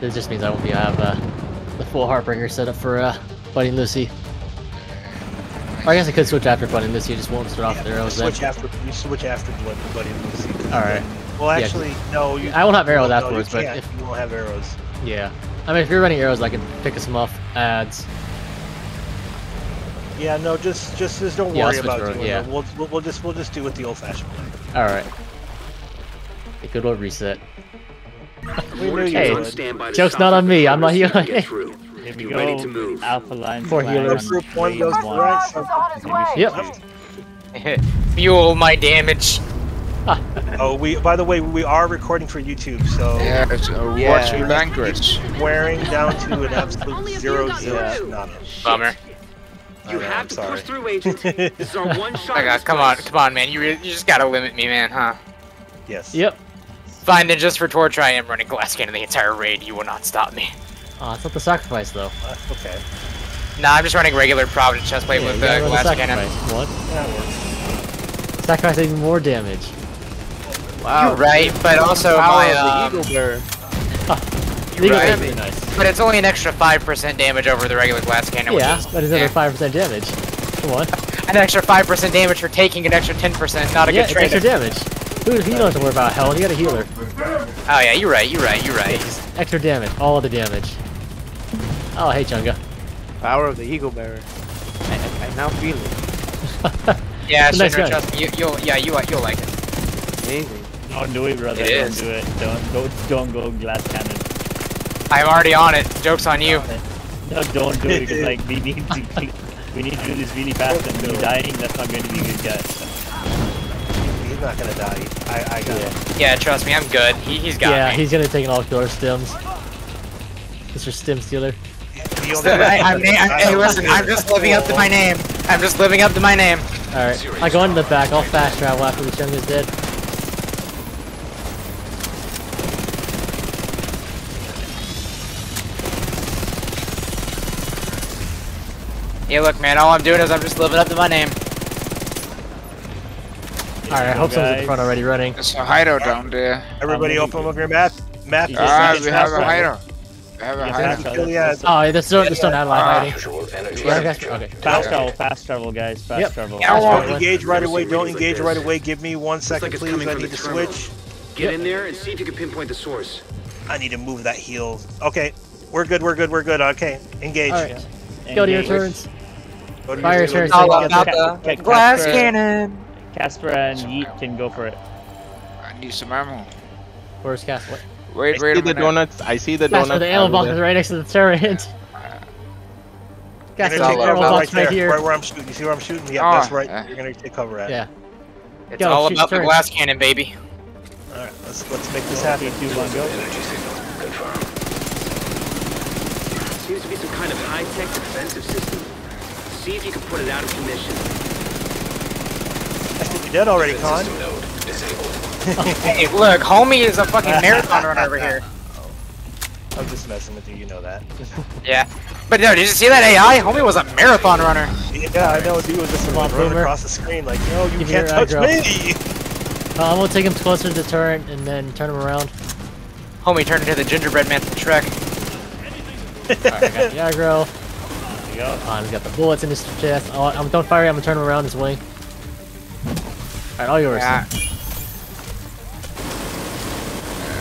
It just means I won't be have uh, the full Heartbreaker set up for uh, Buddy Lucy. Or I guess I could switch after Buddy and Lucy. I just won't start off with arrows then. switch after you switch after Buddy and Lucy. All right. Well, actually, no. You, I won't have arrows no, afterwards, you but if you won't have arrows. yeah, I mean if you're running arrows, I can pick some off ads. Yeah, no, just just just don't Yeah, worry about doing yeah. it. We'll, we'll we'll just we'll just do it the old-fashioned way. All right. A good old reset. We knew you Hey, would. Standby to joke's not on me, I'm not perimeter so you healing. can get through. Here we go. ready to move. Alpha line. Four healers. one goes right. Yep. Fuel my damage. Oh, we by the way, we are recording for YouTube, so Yes, uh, Yeah. what's your language? wearing down to an absolute Only a zero few zero dots. not Bummer. You have I'm to sorry. push through, Agent. This is our one shot. Oh at god, come on, come on, man. You, you just gotta limit me, man, huh? Yes. Yep. Fine, then just for torture, I am running glass cannon the entire raid. You will not stop me. Oh, it's not the sacrifice though. Uh, okay. Nah, I'm just running regular Providence chestplate Yeah, with you gotta uh, run the glass cannon. sacrifice. What? That works. Sacrifice even more damage. Wow. You're right, but also Power my of um, the Eagle Bear. Legal right. is really nice. but it's only an extra five percent damage over the regular glass cannon. Yeah, which is, but it's another yeah, five percent damage. Come on. an extra five percent damage for taking an extra ten percent. Not a yeah, good it's trade. extra damage. Who you don't have to worry about Helen. You got a healer. Oh yeah, you're right. You're right. You're right. just extra damage. All of the damage. Oh, hey, Chunga. Power of the Eagle Bearer. I, I, I now feel it. Yeah, It's a nice Shinra, trust me. You, you'll, yeah, you, you'll like it. Amazing. Oh, don't do it, brother. It don't is. do it. Don't go. Don't go glass cannon. I'm already on it. Jokes on you. No, don't do it. Because like we need to. We need to do this really fast, and me dying, that's not going to be good, guys. He's not gonna die. I I got it. Yeah, trust me, I'm good. He, he's got it. yeah, me. he's gonna take an all killer stims. Mr. Stim Stealer. I, I'm, hey, listen, I'm just living up to my name. I'm just living up to my name. Alright, I go into the back. I'll fast travel after the Chunga's dead. Yeah, look, man, all I'm doing is I'm just living up to my name. Alright, I go, hope someone's in guys. front already running. There's a hideout down there. Everybody Um, open up your map. Map. Yeah, Ah, is- we have a fast hideout. We have a Yeah, hideout. Yeah. Oh, yeah, there's don't, there's don't have live Ah. hiding. Yeah, guys, okay. Fast travel, fast travel, guys. Fast Yep. travel. Yeah, Don't engage right away. Don't engage right away. Give me one second, like please. I need to switch. Get in there and see if you can pinpoint the source. I need to move that heal. Okay, we're good. We're good. We're good. Okay, engage. Alright, go to your turns. Go to Fire your turn. It's all Get about the- the get glass Casper. cannon. Casper and Yeet can go for it. I need some ammo. Where's Casper? What? I Wait, wait see a the minute. donuts. I see the Casper, donuts. the ammo box is right next to the turret. Gonna Casper, the all ammo box right right here. right where I'm shooting. You see where I'm shooting? Yeah, Oh, that's ah. right. yeah. You're gonna take cover at. Yeah. It's Go, all shoot about the turret. glass cannon, baby. All right, let's let's make this happen. Three, two, one, go. Seems to be some kind of high-tech defensive system. See if you can put it out of commission. I think we dead already, Con. Hey, look, homie is a fucking marathon runner over here. I'm just messing with you. You know that. Yeah. But no, did you see that AI? Homie was a marathon runner. yeah, I know. Dude was just Come on, running Boomer. across the screen like, no, you Give me can't touch me. Uh, I'm gonna take him closer to the turret and then turn him around. Homie turned into the gingerbread man from Shrek. Alright, I got the aggro. There you go. Oh, he's got the bullets in his chest. Oh, I'm don't fire. I'm gonna turn him around his wing. Alright, all yours. Yeah.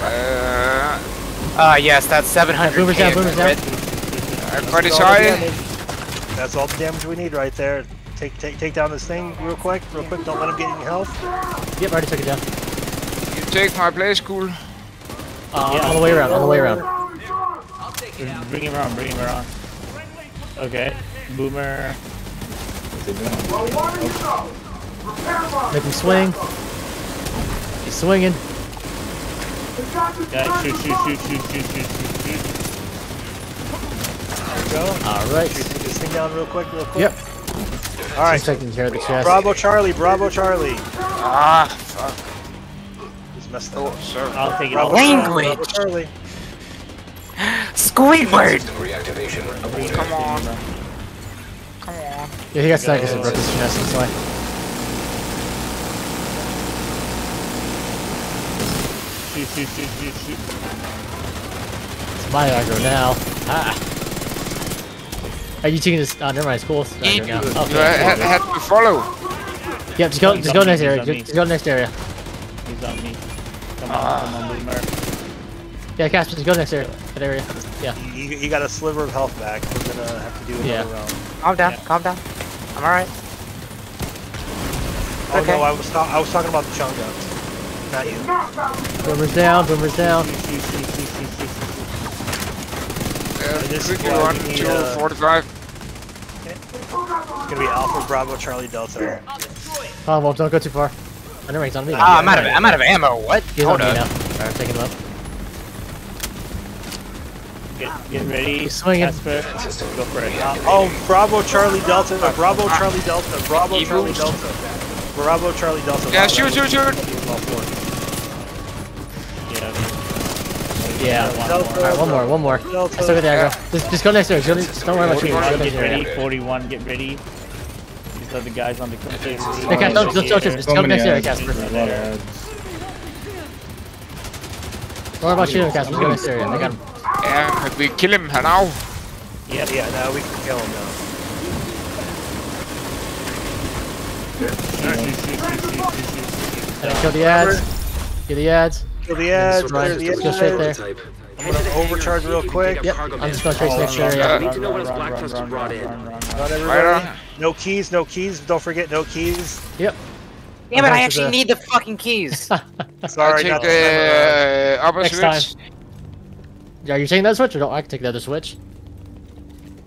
Uh, Ah, yes, that's 700 Boomer's down, K boomer's down. everybody That's all sorry? That's all the damage we need right there. Take take take down this thing real quick, real quick. Don't let him get any health. Yep, already took it down. You take my place, cool. Uh, on the way around, on the way around. Bring him around, bring him around. Okay. Boomer. Make him swing. He's swinging. Yeah, shoot, shoot, shoot, shoot, shoot, shoot, shoot, shoot. Go. Alright. Should we take this thing down real quick, real quick. Yep. All right. He's taking care of the chest. Bravo, Charlie. Bravo, Charlie. Ah, fuck. Just messed Oh, up. sorry. I'll take it. Bravo, I'll take it. Charlie. Bravo, Language. Charlie. Squidward! Come on. Come on. Yeah, he got sniped because he broke his chest. That's why. Shoot, shoot, shoot, shoot, shoot. my aggro now. Ah. Are you taking this? Oh, never mind. It's cool. It's You, aggro now. you Okay. had, had to follow. Yep. Just go. He's Just go next area. on Just, just go next area. He's on me. Come on, Ah. come on, Boomer. Yeah, Casper. Just go next area. That area. Yeah. You, you got a sliver of health back. We're gonna have to do another Yeah. round. Calm down, calm down. I'm alright. Oh Okay. no, I was I was talking about the chunk guns, not you. Boomer's down. Boomer's down. Uh, this is one, we need, two, uh, 45. It's gonna be Alpha Bravo Charlie Delta. Oh well, don't go too far. I never mind. It's on me. now. Ah, I'm out of I'm out of ammo. What? He's Hold on me up. now. Alright, taking him up. Get, get ready. He's swinging. Casper. Go for it. Oh, Bravo Charlie Delta. uh, Bravo Charlie Delta. Bravo He Charlie moves. Delta. Bravo Charlie Delta. Yeah, Wow, shoot, shoot, was- shoot. Yeah. Yeah. Delta. Alright, one more. One more. I still got the aggro. Just, just go next area. Just, just don't worry about shooting. Just 41, get ready. area. 41, get ready. These are the guys on the Hey, Casper, don't, don't, don't, just, just go next area, Casper. Don't worry about shooting, Casper. Just go next area. I got him. Yeah, we kill him now. Yep. Yeah, now we can kill him now. And then kill the ads. Kill the ads. Kill the ads. Right, Clear the let's go straight ads. there. I'm gonna overcharge real quick. Yep, I'm just going straight to next area. Uh, need to know what else Black Tusk brought in. Right on. No keys. No keys. Don't forget no keys. Yep. Damn it, I actually the- need the fucking keys. I Sorry, take not the the uh, upper Next time. Yeah, are you taking that switch or don't? I can take the other switch.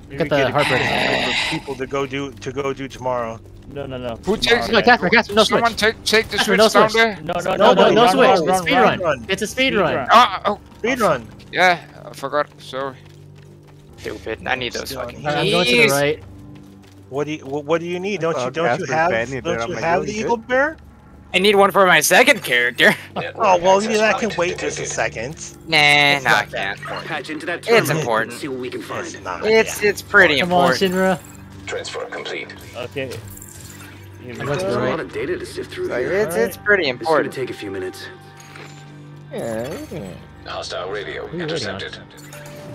Maybe Get the heartbreak. group people to go do to go do tomorrow. No, no, no. Who takes No, Casper, Casper, no Someone switch. take take the Casper, switch no down switch. there. No, no, No, no, no, no run, switch. run, It's run, speed run. run. It's a speed run. run. Ah, oh, Speed run. yeah, I forgot. Sorry. Stupid. I need those fucking Alright, I'm going to the right. What do you what, what do you need? Don't you Oh, don't you have don't you have the eagle bear? I need one for my second character. Oh well, yeah, that can wait just a second. Nah, It's nah, I not that can't. Patch into that It's important. See what we can find. It's not. It's it's pretty Come on, important. Shinra. Transfer complete. Okay. Here I'm go. going to There's a lot of data to sift through Like, here. it's it's pretty This is gonna take a few minutes. Hostile radio you intercepted.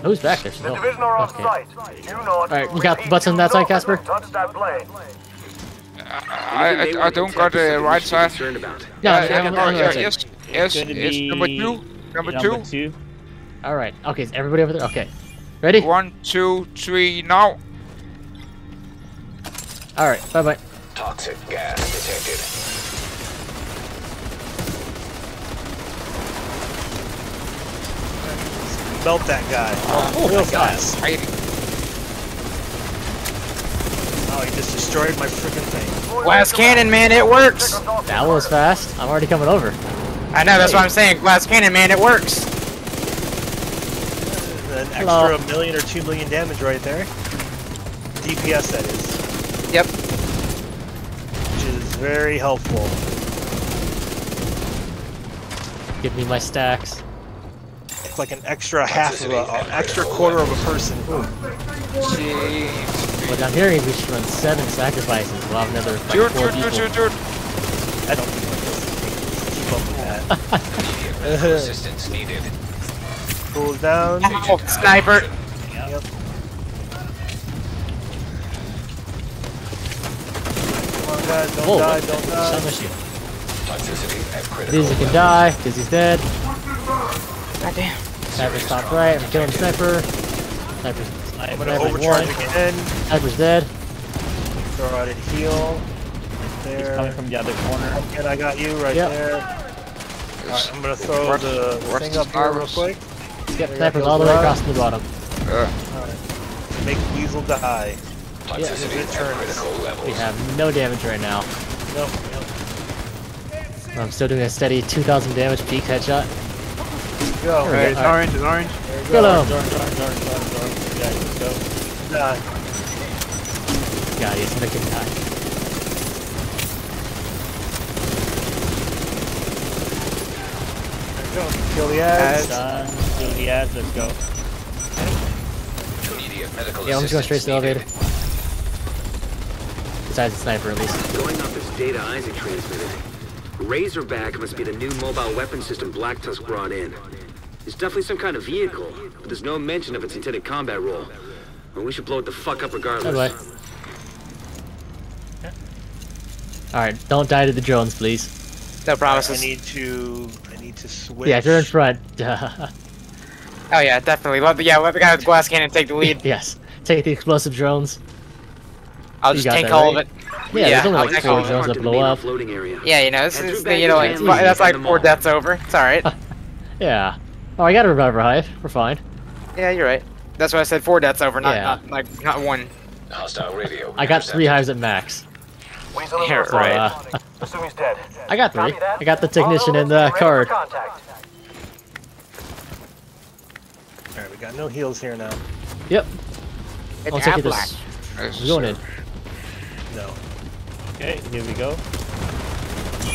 Who's back there? The Oh, division are on okay. site. You know Alright, you got butts on that side, Casper? Touch that plane. I, I, I don't got the right side. concerned. Yeah, Yeah, yeah, I'm on the right yeah, side. yes, yes, Gonna it's be number two. Number Number two. two. Alright, okay, is everybody over there? Okay. Ready? One, two, three, now. Alright, bye bye. Toxic gas detected. Melt that guy. Oh, real my fast. I, Oh, he just destroyed my freaking thing. Glass cannon, man, it works. That was fast. I'm already coming over. I know, that's what I'm saying. Glass cannon, man, it works. An Hello. extra million or two million damage right there. DPS that is, Yep. Which is very helpful. Give me my stacks. It's like an extra half of a, an extra quarter of a person. jeez. What I'm hearing is we should run seven sacrifices. We'll have another like, Shoot, four shoot, shoot, people. shoot, shoot. I don't think I'm supposed to keep up with that. Assistance needed. Cool down. Oh, sniper. Come on, guys, don't Whoa, die, don't die. my shield. Toxicity at. Dizzy can die, Dizzy's dead. Goddamn. Sniper's top right, I'm killing Sniper. Sniper's I'm gonna Sniper's overcharge one. again. Sniper's dead. Throw out a heal. Right He's coming from the other corner. And I got you right Yep. there. Alright, I'm gonna throw What- the what's thing up here real quick. Yep, Sniper's all the way Rod. across the bottom. Uh, Make Weasel die. Toxicity at turns. critical We have no damage right now. Nope. I'm still doing a steady 2,000 damage peak headshot. Go. There we Hey, go. it's Alright. orange, it's orange. Kill him! Zorn, Zorn, Zorn, Zorn, Zorn. Yeah, let's go. Die. God, he's making die. Go. Kill the ads. Done. Kill the ads. Let's go. Immediate medical Yeah, I'm just going straight to the elevator. Besides the sniper, at least. Going off this data Isaac transmitted. Razorback must be the new mobile weapon system Black Tusk brought in. It's definitely some kind of vehicle, but there's no mention of its intended combat role. Well, we should blow it the fuck up regardless. Bye bye. Alright, don't die to the drones, please. No promises. I promises. need to. I need to switch. Yeah, if you're in front. Oh yeah, definitely. Let the, yeah, let the guy with the glass cannon take the lead. yes. Take the explosive drones. I'll just got tank that, all right? of it. Yeah, Yeah, there's only I'll like take four all of it. that Parked in the blow up. offloading area. Yeah, you know, this is through the, back you know, like, the that's like four deaths over. It's alright. Yeah. Oh, I got a reviver hive. We're fine. yeah, you're right. That's why I said four deaths over, not, Yeah. not like not one. Hostile radio. I got three hives at max. Yeah, So, right. uh, Assume he's dead. I got three. I got the technician and the elements card. Alright, we got no heals here now. Yep. It's I'll take half it black. this. We're going in. No. Okay, here we go.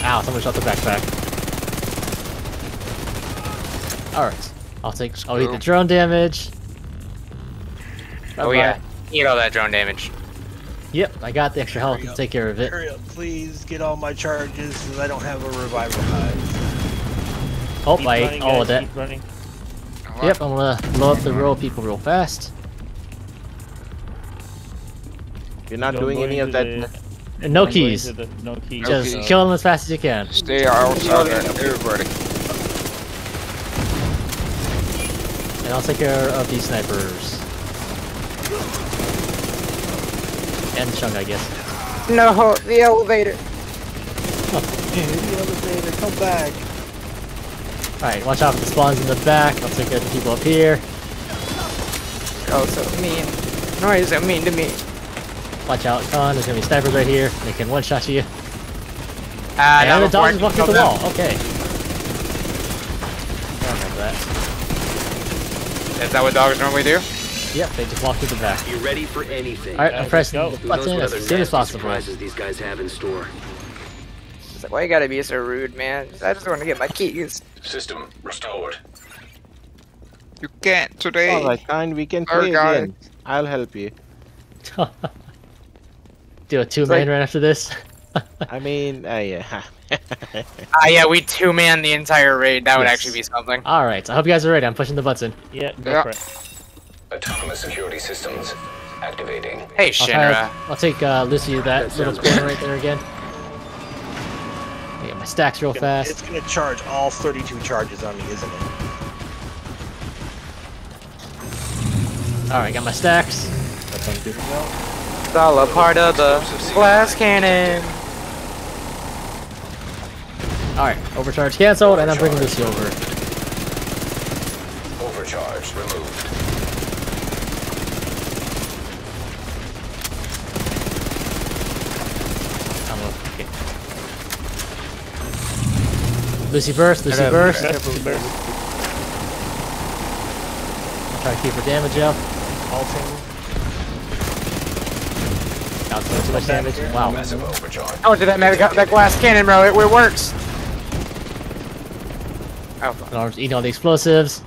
Ow, someone shot the backpack. Alright. I'll take I'll eat the drone damage. Oh Bye-bye. yeah, eat all that drone damage. Yep, I got the extra health to take care of it. Hurry up, please get all my charges, because I don't have a revival hive. Oh, Keep I ate all guys, of that. Keep running. Yep, I'm gonna blow up the row people real fast. You're not Don't doing any of that. the- no keys. the- No keys. Just keys. kill them as fast as you can. Stay outside, everybody. And I'll take care of these snipers. And Chung, I guess. No, the elevator. the elevator, come back. Alright, watch out for the spawns in the back. I'll take care of the people up here. Oh, so mean. Why is so mean to me? Watch out, Con. There's gonna be snipers right here. They can one shot you. Ah, and the dog is walking through the wall. Okay. I remember that. Is that what dogs normally do? Yep, they just walk through the back. You ready for anything? Alright, I'm pressing let's the go. Who knows button what as other soon as nasty possible. surprises these guys have in store. It's like, why you gotta be so rude, man? I just want to get my keys. System restored. You can't today. Alright, kind, we can play again. I'll help you. Do a two man run after this. I mean, uh, yeah. Ah, yeah, we two man the entire raid. That would actually be something. Alright, I hope you guys are ready. I'm pushing the button. Yeah, go Yeah. for it. Autonomous security systems activating. Hey, I'll, Shinra. I'll take uh, Lucy that That little sounds corner right there again. Get my stacks real It's fast. It's gonna charge all 32 charges on me, isn't it? Alright, got my stacks. That sounds good. It's all a part of the glass cannon. Alright, overcharge cancelled, and I'm bringing this over. Overcharge removed. I'm gonna, okay. Lucy burst, Lucy burst. Burst, burst. Try to keep her damage up. Alting. Not doing too much damage. Wow. Massive overcharge. Oh, did that man that glass cannon, bro? It, it works. Oh, fuck. Arms eating all the explosives.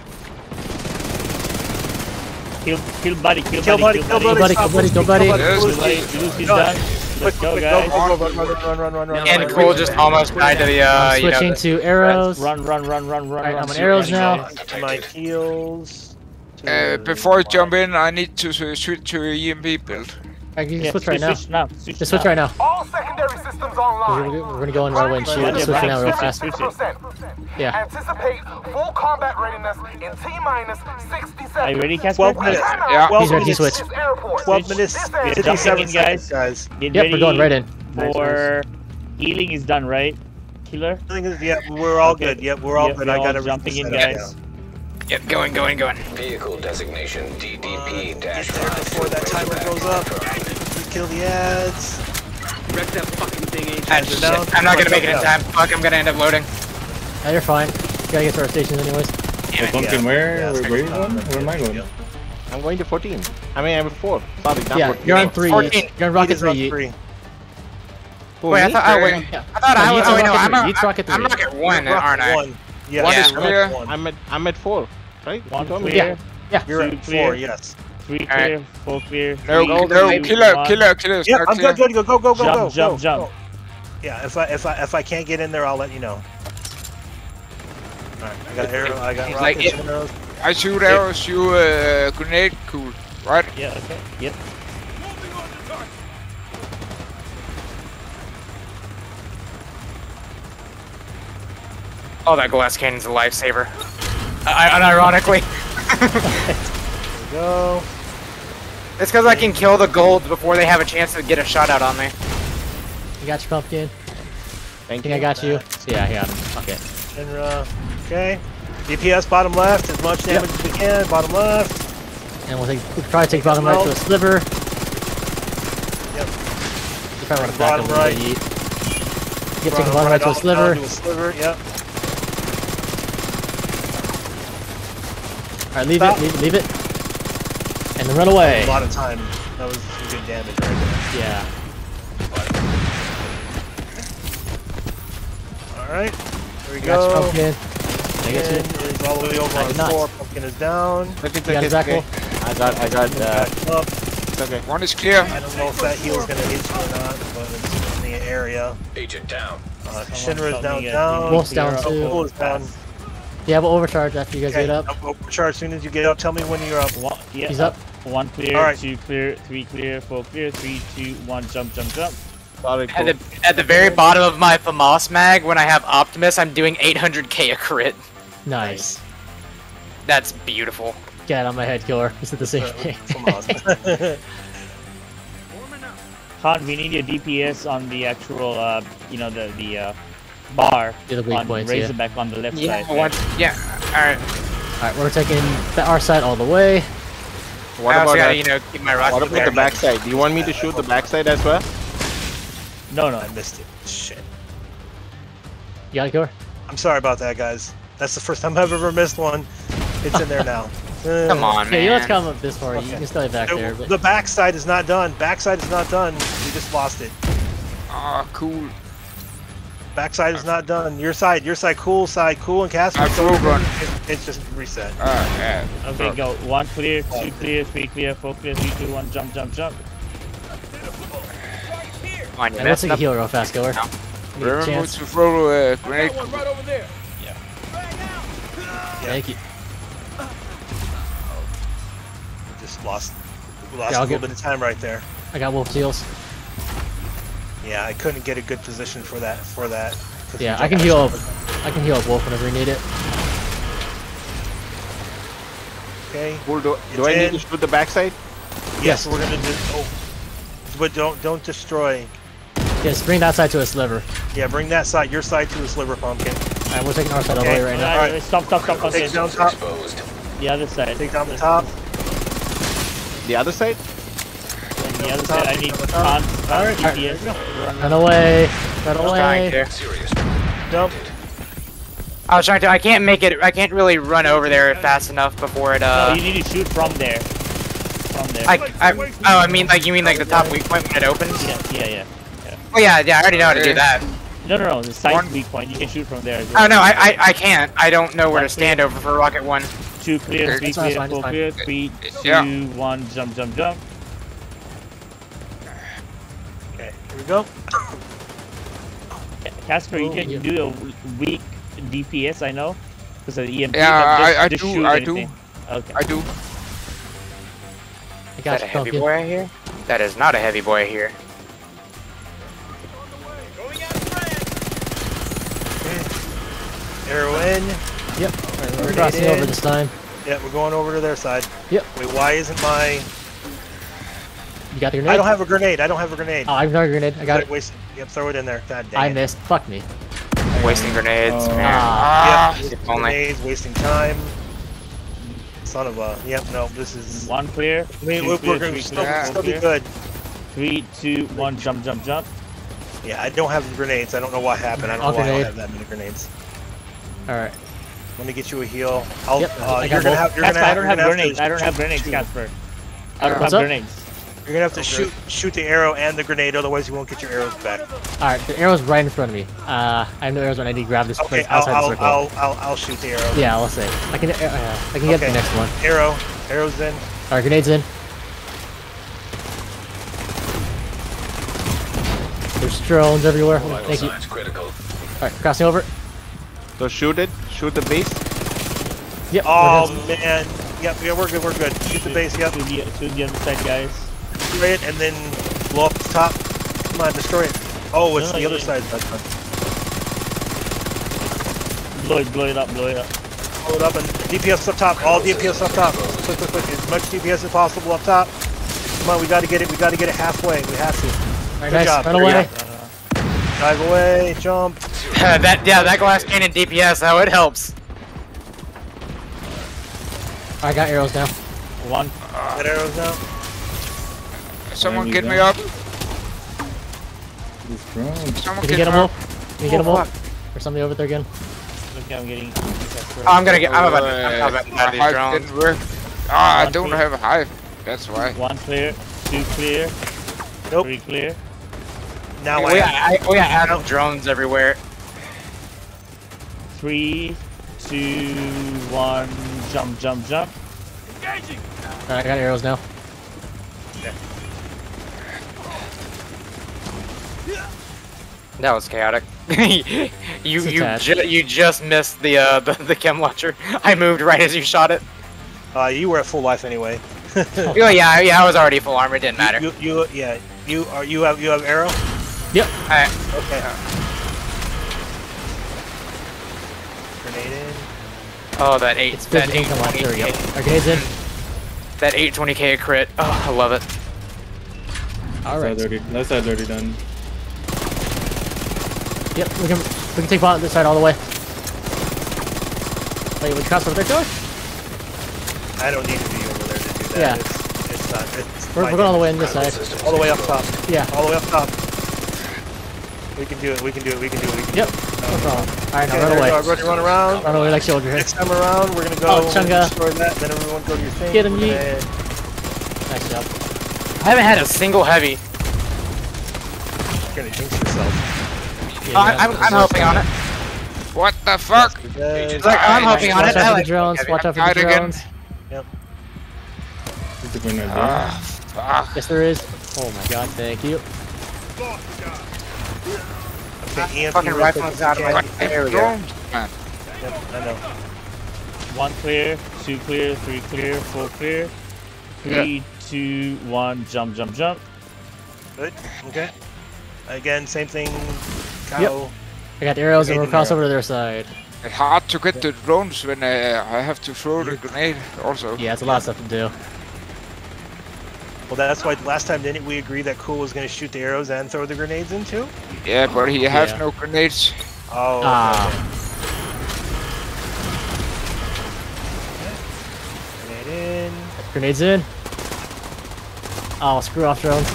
Kill, kill buddy, kill, Kill buddy, buddy, kill buddy, buddy, stop buddy, Lucy, go kill buddy. Kill buddy, Lucy's Go. done. Let's go, guys. Go, go, go, run, run, run, run, run, And Cole just almost died to the, uh, I'm you know, switching the- to arrows. Run, run, run, run, run, Alright. I'm on arrows now. My Detected. heals. Uh, before I jump in, I need to switch to EMP build. I can Yeah, switch right now. Switch now. Switch Just switch now. right now. All secondary systems We're gonna, we're gonna go in right away and shoot. Yeah, Switch right now real fast. switch Yeah. Anticipate full combat readiness in T minus 60 seconds. Are you ready, Casper? 12 minutes. Timeout Yeah. Twelve He's ready, minutes. switch. 12 minutes, This is- 57 Jumping guys. seconds, guys. Get Yep, we're going right in. For healing is done, right? Killer? I think Yeah, we're all Okay. good. Yep, we're all Yep, good. we're I all got everything jumping in, guys. now. Yep, going, going, going. Vehicle designation DDP dash Get there before that timer goes up. Kill the ads. Wreck that fucking thing, Agent. Ah, shit. I'm not gonna make it in time. Fuck, I'm gonna end up loading. No, you're fine. Gotta get to our stations anyways. Yeah, Pumpkin, where, yeah, where, it's where you going? Where am I going? I'm going to 14. I mean, I'm at 4. Sorry, not Yeah, 14. you're on three. 14. You're on rocket Heat is on three. three. Wait, I thought, oh, wait. I thought I was, Yeet's oh, wait, no, I'm, three. a, rocket I'm three. rocket one, aren't I? One. Yeah, One you're is rocket clear. one. I'm at, I'm at 4. Right? One told me. clear, You're Two at clear. four, yes. three Alright. clear, four clear. No, three, no, two, killer, one. killer, killer, Yeah, start I'm clear. good, good, go, go, go, go, Jump, go, jump, go, jump. go. Yeah, if I if I if I can't get in there, I'll let you know. Alright, I got arrow. I got He's like and arrows. I shoot arrows, you uh, grenade, cool, right? Yeah, okay. Yep. Oh, that glass cannon's a lifesaver. I, unironically. There we go. It's because I can kill the golds before they have a chance to get a shot out on me. You got your pumpkin. Thank Think I got you? Yeah, yeah. Okay. Shinra. Okay. DPS bottom left, as much damage as we can. Bottom left. And we'll take we'll try to take bottom right to a sliver. Yep. You probably want to Bottom a right. bit. Get taking bottom right to a sliver. down to a sliver. Yep. Alright, leave Stop. it, leave it, leave it. And then run away. A lot of time. That was some good damage right there. Yeah. Alright. There we You got your go. pumpkin. Can I get you? Pumpkin is all the way over I on the not. floor. Pumpkin is down. It's okay, it's You got okay, his it's okay. Zackle? I got, I got, uh, up. it's okay. One is clear. I don't know if that heal's gonna hit you or not, but it's in the area. Agent down. Uh, Someone Shinra's down, down. Wolf's down Zero. too. Cool is down. Yeah, we'll overcharge after you guys Okay, get up. up, overcharge as soon as you get up. Tell me when you're up. One, yeah, He's up. One clear, Alright. two clear, three clear, four clear, three, two, one, jump, jump, jump. At cool. the, at the very bottom of my FAMAS mag, when I have Optimist, I'm doing 800k a crit. Nice. That's beautiful. Get out of my head, killer. This is the same thing. Come on. Han, we need your DPS on the actual, uh, you know, the the uh, bar Yeah, the weak on points, yeah. On the left Yeah, side. one, yeah. Alright. Alright, we're taking the, our side all the way. What I also about, gotta, you know, keep my rocket what about there. the backside? Do you want me to shoot the backside as well? No, no. I missed it. Shit. You got it, killer? I'm sorry about that, guys. That's the first time I've ever missed one. It's in there now. Come on, Yeah, you don't have to come up this far. You Okay. can stay back no, there. But The backside is not done. Backside is not done. We just lost it. Ah, cool. Backside is not done. Your side, your side, cool side, cool and Casper. I full run. It- It's just reset. Ah, yeah. Okay, go. One clear, two clear, three clear, four clear, three, two, one, jump, jump, jump. Come on, you and let's take a heal real fast, killer. No. Need a Remember chance. to throw a grenade. Thank you. We just lost. Lost Yeah, I'll a little get- bit of time right there. I got wolf heals. Yeah, I couldn't get a good position for that. For that. 'cause we Yeah, I can heal up. I can heal up wolf whenever you need it. Okay. Cool, do, do I need in. to shoot the backside? Yes, Yes. we're gonna do. Oh, but don't don't destroy. Yes, bring that side to a sliver. Yeah, bring that side, your side to a sliver pumpkin. Alright, we're taking our side all the way right now. Alright, stop, stop, stop, stop. Take down top. Exposed. The other side. Take down the top. The other side? And the other side, I need the top. con Alright. DPS. Run away. Run away. trying to. Serious. I was trying to. I can't make it. I can't really run over there fast enough before it. No, Uh. you need to shoot from there. From there. I, I. Oh, I mean, like you mean like the top weak point when it opens? Yeah, yeah, yeah. Oh yeah, yeah. I already know how to do that. No, no, no. The side One- weak point. You can shoot from there. as Oh no, I, I, I can't. I don't know where to stand over for rocket one. Two clear, three clear, four clear, three, Yeah. two, one, jump, jump, jump. We go. Casper, you Oh, can do a w- weak DPS, I know, because of the EMP. Yeah, just, I- I just do, shoot I do. Okay. I do. I Is that a heavy boy I hear? That is not a heavy boy I hear. Arrow in. Yep. Alright, we're crossing over this time. Yeah, we're going over to their side. Yep. Wait, why isn't my? You got the grenade? I don't have a grenade. I don't have a grenade. Oh, I've got a grenade. I got it. Waste. Yep, throw it in there. God dang I it. missed. Fuck me. Wasting grenades, Oh. man. Ah. Yep, if only. grenades, wasting time. Son of a. Yep, no, this is. One clear, I mean, we're, clear, we're gonna still, clear, still four be good. Three, two, one, jump, jump, jump. Yeah, I don't have grenades. I don't know what happened. I don't I'll know why I don't have that many grenades. Alright. Let me get you a heal. I'll, Yep, uh, I you're gonna have. You're Casper, gonna I don't have grenades. to I don't have grenades, shoot- Casper. I don't have grenades. You're gonna have to shoot shoot the arrow and the grenade, otherwise you won't get your arrows back. Alright, the arrow's right in front of me. Uh, I have no arrows when I need to grab this Okay, place I'll outside the I'll, circle. I'll I'll I'll shoot the arrow. Yeah, let's see. I can, uh, I can get Okay. the next one. Arrow, arrows in. Alright, grenades in. There's drones everywhere. Vital Thank you. signs critical. Alright, crossing over. So shoot it. Shoot the base. Yep. Oh we're good. man. Yep, yeah, we're good, we're good. Shoot the base, yep. Shoot the, shoot the other side, guys. Destroy it and then blow up the top. Come on, destroy it. Oh, it's No, the other yeah. side. That's fine. Blow it, blow it up, blow it up. Blow it up and DPS up top. All DPS up top. Quick, quick, quick. As much DPS as possible up top. Come on, we gotta get it. We gotta get it halfway. We have to. Alright, Good guys, job. run away. Dive away. Jump. that yeah, that glass cannon DPS, how it helps. I got arrows now. One. Get arrows now. Someone get go. me up. This drone. Someone Can get get me him up. up? Can you get him Oh, up? Or somebody over there again? Look, I'm getting. I'm gonna get. I'm about to. I'm about to my get these hive drones. didn't work. Ah, I don't thing. have a hive. That's why. One clear, two clear, Nope. three clear. Now We I got, I, we got Adam drones everywhere. Three, two, one, jump, jump, jump. Engaging. Alright, I got arrows now. That was chaotic. you you ju you just missed the uh the, the chem launcher. I moved right as you shot it. Uh, you were at full life anyway. Oh yeah, yeah, I was already full armor. It didn't matter. You, you, yeah. You are. You have. You have arrow. Yep. Alright. Okay. Grenade in. Oh, that eight. It's that good. eight Come on, there we go. twenty. Our grenades in. That eight twenty k crit. Oh, I love it. Alright. That's already, that's already done. Yep, we can we can take bot this side all the way. Wait, we cross over there, George? I don't need to be over there to do that. Yeah. It's, it's not. It's We're, we're going all the way in this side. systems all the way up top. Yeah. All the way up top. We can do it. We can do it. We can do it. We can Yep. do it. Yep, No um, problem. Alright, now Okay, run there away. we go. Everybody run around. Run away like soldier here. Next time around, we're gonna go Oh, Chunga. destroy that. Then everyone go to your thing. Get him, We're yeet. gonna- Nice job. I haven't had a single heavy. You're gonna jinx yourself. Yeah, I, yeah. I'm, I'm helping on it. What the fuck? Yes, Like, I'm helping on Watch it. out I for the like drones. Watch out for the drones. Yep. Ah, fuck. Yes, there is. Oh my god, thank you. Okay, EMP Fucking real rifle quick is if out of my- can. There we go. Yep, I know. One clear, two clear, three clear, four clear. Three, two, one, jump, jump, jump. Good. Okay. Again, same thing. Cow. I got arrows and we'll Grenade cross over to their side. It's hard to get the drones when uh, I have to throw the grenade also. Yeah, it's a lot of stuff to do. Well, that's why last time didn't we agree that Cool was gonna shoot the arrows and throw the grenades in too? Yeah, but he has Yeah. no grenades. Oh. okay, Ah. okay. Grenade in. Grenades in. Oh, screw off drones.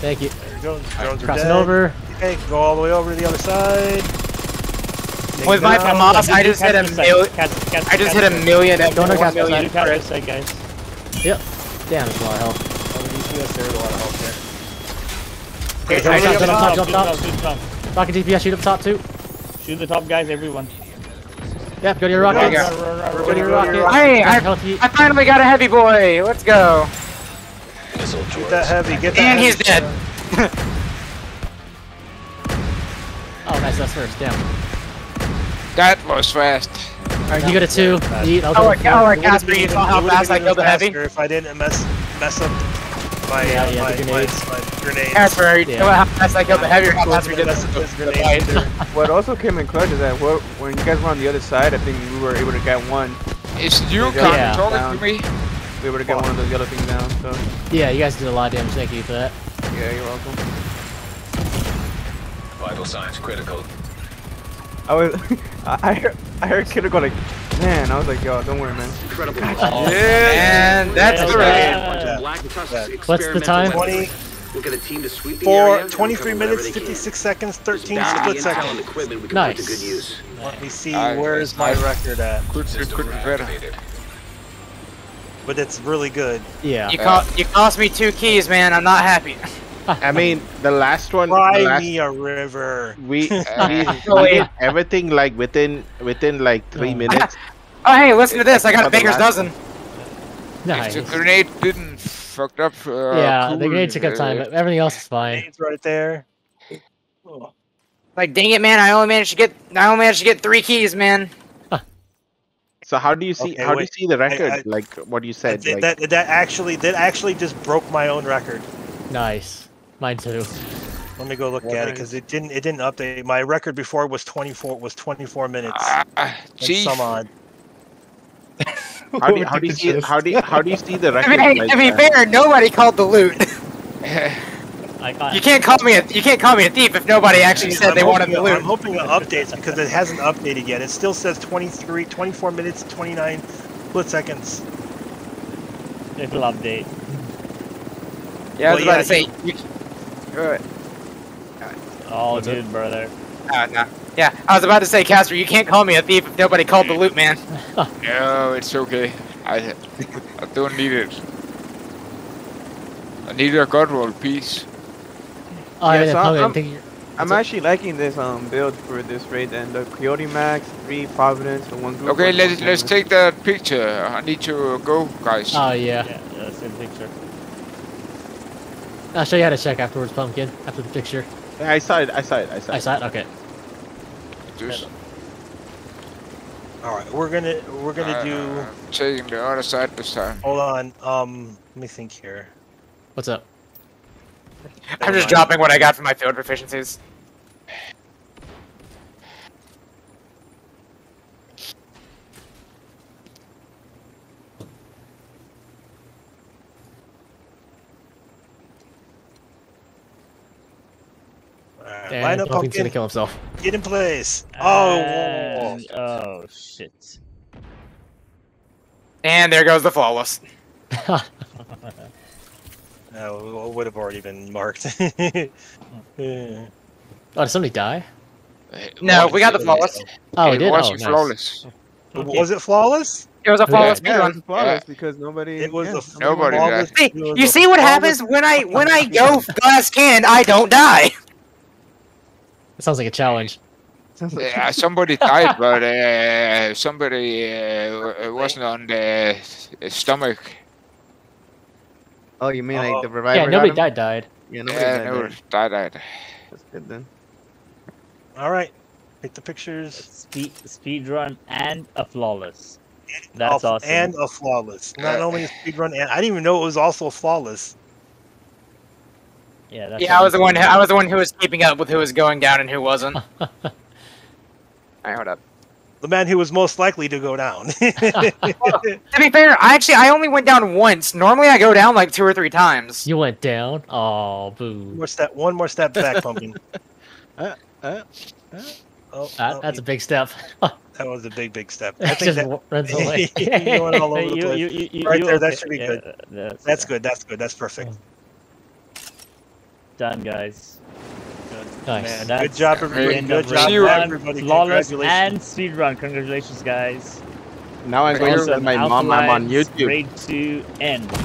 Thank you. There we go. Drones are Crossing dead. over. Okay, go all the way over to the other side. Take With my down. FAMAS, I just hit a Cast million. this side, cast- cast- I just cast hit a this million and Don't one cast this million side. Cast crit. this side, guys. Yep. Damn, that's a lot of health. Oh, we need to- there's a lot of help there. Okay, Okay, jump, jump, jump, jump, jump, Shoot jump, the jump. top, shoot the top. Rocket DPS, shoot up top too. Shoot the top guys, everyone. Yep, go to your Run, rockets. run, run, run, Go to your run, run, rockets. Hey, I, Healthy. I finally got a heavy boy. Let's go. Missile Get that turrets. heavy. Get that And heavy. he's dead. Nice, that's first. Damn. That was fast. Alright, you go to two. Eat, I'll Oh, go my to God, oh, four. my It would've Casper, you saw how fast I killed the heavy? If I didn't mess mess up my Yeah, uh, yeah, my, the my, grenades. my grenades. Casper, you Yeah. know how fast I killed the heavy or how fast we did mess up the, grenades fight? What also came in clutch is that what, when you guys were on the other side, I think we were able to get one. Is you Yeah. kind Yeah. of talking Down. to me? We were able to get one of those yellow things down. So Yeah, you guys did a lot of damage. Thank you for that. yeah, you're welcome. Vital signs critical. I was, I I heard, I heard Kiddo go like, man. I was like, yo, don't worry, man. Incredible. Oh, and that's Yeah. the raid. Yeah. Black and What's the time? weapons. 20 We'll get a team to sweep the Four, area 23 minutes, 56 seconds, 13 split be intel and seconds. equipment we can Nice. to good use. Let me see, Alright, where's my record at? Could, it could be better. Activated. But it's really good. Yeah. You, co- you cost me two keys, man. I'm not happy. I mean, the last one, the Cry last, me a river. we, we, Oh, we did everything like within within like three Oh. minutes. Oh, hey, listen to this. I got a baker's dozen. Nice. If the grenade didn't fucked up. Uh, Yeah, cool, the grenade took up time, uh, but everything else is fine. Grenades right there. Oh. Like, dang it, man! I only managed to get I only managed to get three keys, man. So how do you see Okay, how do you see the record? I- like what you said? That, like, that that actually that actually just broke my own record. Nice. Mine too. Let me go look at it because it didn't it didn't update. My record before was 24 was 24 minutes. Ah, and chief. some odd. how do you, how do you see how do you, how do you see the To record? be, like, to be uh, fair, nobody called the loot. You can't call me a you can't call me a thief if nobody actually said I'm they wanted hoping the it- loot. I'm hoping it updates because it hasn't updated yet. It still says 23, 24 minutes, 29 split seconds. It'll update. Yeah, I was Well, about to say. You, Alright. Oh, dude, brother. uh, no. Yeah, I was about to say, Casper, you can't call me a thief if nobody called the loot, man. No, it's okay. I I don't need it. I need a god roll piece. Oh, Yeah, yeah, so I'm- I think you're- I'm actually liking this um build for this raid and the Coyote's Mask, three Providence, and one group. Okay, let's let's take that picture. I need to go, guys. Oh yeah. Yeah, that's the picture. I'll show you how to check afterwards, Pumpkin. After the picture. yeah, I saw it. I saw it. I saw it. I saw it. Okay. Just All right, we're gonna we're gonna do. uh, taking the other side this time. Hold on. Um, let me think here. What's up? I'm just dropping what I got from my field proficiencies. Right, And line up, Pumpkin's gonna kill himself. Get in place. Oh, And- oh shit. And there goes the flawless. no, it would have already been marked. Yeah. Oh, did somebody die? No, oh, we got the flawless. Oh, we it did. was Oh, nice. flawless. Was it flawless? It was a flawless Yeah, it was speedrun. flawless because nobody. It was yeah, a Nobody flawless. See, it was you a see what happens when I when I go glass can I don't die. That sounds like a challenge. Yeah, somebody died, but uh, somebody uh, wasn't on the stomach. Oh, you mean like the Oh. reviver? yeah, nobody died. Died. Yeah, nobody Yeah, died. no, there. died, died. That's good then. All right, take the pictures. Speed speed run and a flawless. That's awesome. And a flawless. Not Uh, only a speed run, and I didn't even know it was also a flawless. Yeah, that's Yeah, I was the one. amazing. I was the one who was keeping up with who was going down and who wasn't. All right, hold up. The man who was most likely to go down. To be fair, I actually I only went down once. Normally I go down like two or three times. You went down. Oh, boo. more step, one more step back, pumpkin. Uh, uh, Oh, That, oh, that's a big step. that was a big, big step. I think just that, runs away. You're going all over the You- place. you- you- you- Right you there, that should be Yeah, good. That's, That's yeah. good. That's good. That's perfect. Done, guys. Nice. Man, good job, the everybody. end Good job, round you. one. everybody. Flawless Congratulations. and speedrun. Congratulations, guys. now I'm going to Awesome. my mom I'm on YouTube. Grade two end.